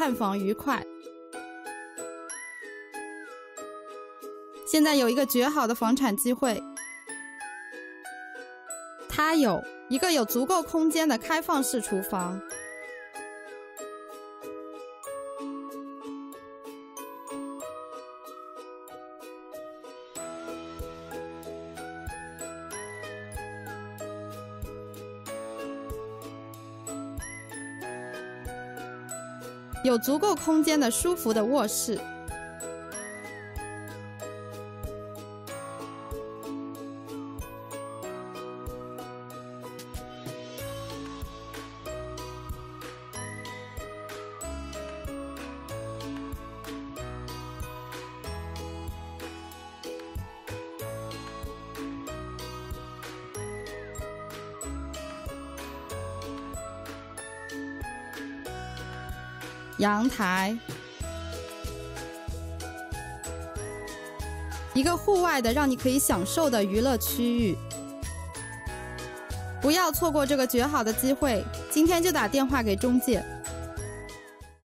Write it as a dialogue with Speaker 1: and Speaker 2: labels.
Speaker 1: 看房愉快。现在有一个绝好的房产机会，它有一个有足够空间的开放式厨房。有足够空间的舒服的卧室，阳台，一个户外的让你可以享受的娱乐区域。不要错过这个绝好的机会，今天就打电话给中介。